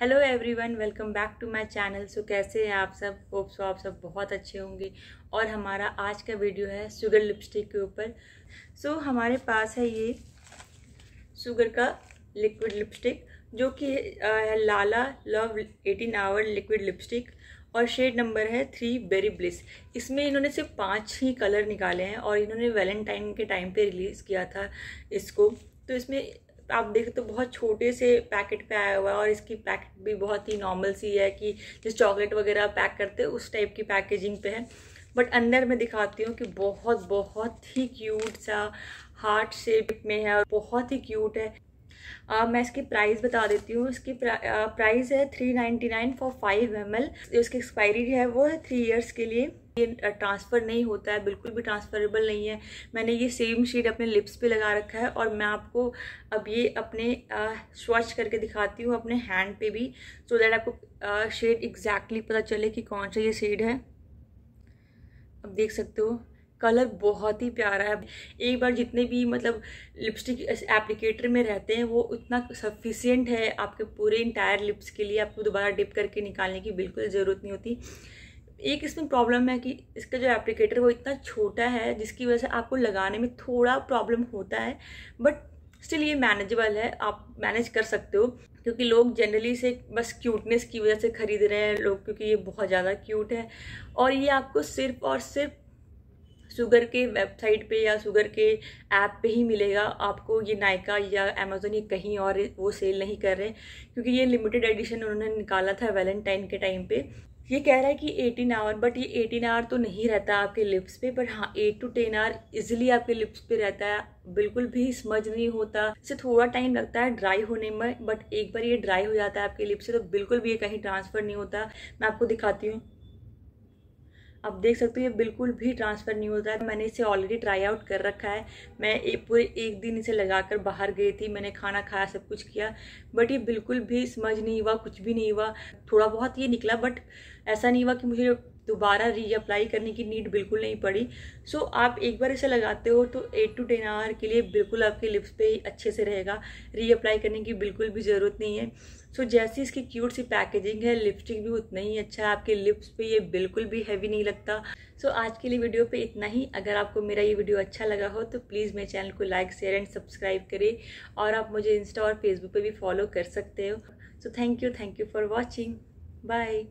Hello everyone welcome back to my channel so कैसे हैं आप सब? होप सो आप सब बहुत अच्छे होंगे। और हमारा आज का वीडियो है शुगर लिपस्टिक के ऊपर। सो so, हमारे पास है ये शुगर का लिक्विड लिपस्टिक जो कि है Lala Love 18 hour liquid lipstick और शेड नंबर है थ्री बेरी ब्लिस इसमें इन्होंने सिर्फ़ पाँच ही कलर निकाले हैं और इन्होंने वैलेंटाइन के टाइम पर रिलीज़ किया था इसको। तो इसमें आप देखें तो बहुत छोटे से पैकेट पे आया हुआ है और इसकी पैकेट भी बहुत ही नॉर्मल सी है कि जिस चॉकलेट वगैरह पैक करते हैं, उस टाइप की पैकेजिंग पे है। बट अंदर मैं दिखाती हूँ कि बहुत बहुत ही क्यूट सा हार्ट शेप में है और बहुत ही क्यूट है। आ, मैं इसकी प्राइस बता देती हूँ। इसकी प्रा, प्राइस है three ninety nine for five M L इसकी एक्सपायरी है वो है थ्री ईयर्स के लिए। ये ट्रांसफ़र नहीं होता है बिल्कुल भी ट्रांसफरेबल नहीं है। मैंने ये सेम शेड अपने लिप्स पे लगा रखा है और मैं आपको अब ये अपने स्वच्छ करके दिखाती हूँ अपने हैंड पे भी सो so दैट आपको शेड एग्जैक्टली पता चले कि कौन सा ये शेड है। अब देख सकते हो। कलर बहुत ही प्यारा है। एक बार जितने भी मतलब लिपस्टिक एप्लीकेटर में रहते हैं, वो उतना सफिशियंट है आपके पूरे इंटायर लिप्स के लिए। आपको दोबारा डिप करके निकालने की बिल्कुल ज़रूरत नहीं होती। एक इसमें प्रॉब्लम है कि इसका जो एप्लीकेटर वो इतना छोटा है, जिसकी वजह से आपको लगाने में थोड़ा प्रॉब्लम होता है। बट स्टिल ये मैनेजेबल है, आप मैनेज कर सकते हो। क्योंकि लोग जनरली इसे बस क्यूटनेस की वजह से ख़रीद रहे हैं लोग, क्योंकि ये बहुत ज़्यादा क्यूट है। और ये आपको सिर्फ़ और सिर्फ़ शुगर के वेबसाइट पे या शुगर के ऐप पे ही मिलेगा। आपको ये नायका या अमेजोन ये कहीं और वो सेल नहीं कर रहे, क्योंकि ये लिमिटेड एडिशन उन्होंने निकाला था वैलेंटाइन के टाइम पे। ये कह रहा है कि 18 आवर बट ये 18 आवर तो नहीं रहता आपके लिप्स पे बट हाँ 8 टू 10 आवर इजिली आपके लिप्स पे रहता है। बिल्कुल भी समझ नहीं होता। इसे थोड़ा टाइम लगता है ड्राई होने में बट एक बार ये ड्राई हो जाता है आपके लिप्स से तो बिल्कुल भी ये कहीं ट्रांसफ़र नहीं होता। मैं आपको दिखाती हूँ। आप देख सकते हो ये बिल्कुल भी ट्रांसफ़र नहीं होता है। मैंने इसे ऑलरेडी ट्राई आउट कर रखा है। मैं एक पूरे एक दिन इसे लगाकर बाहर गई थी। मैंने खाना खाया, सब कुछ किया बट ये बिल्कुल भी समझ नहीं हुआ, कुछ भी नहीं हुआ। थोड़ा बहुत ये निकला बट ऐसा नहीं हुआ कि मुझे दोबारा रीअप्लाई करने की नीड बिल्कुल नहीं पड़ी। सो so, आप एक बार इसे लगाते हो तो एट टू टेन आवर के लिए बिल्कुल आपके लिप्स पे ही अच्छे से रहेगा। रीअप्लाई करने की बिल्कुल भी ज़रूरत नहीं है। सो so, जैसी इसकी क्यूट सी पैकेजिंग है लिपस्टिक भी उतना ही अच्छा है। आपके लिप्स पे ये बिल्कुल भी हैवी नहीं लगता। सो so, आज के लिए वीडियो पे इतना ही। अगर आपको मेरा ये वीडियो अच्छा लगा हो तो प्लीज़ मेरे चैनल को लाइक शेयर एंड सब्सक्राइब करें। और आप मुझे इंस्टा और फेसबुक पर भी फॉलो कर सकते हो। So thank you thank you for watching bye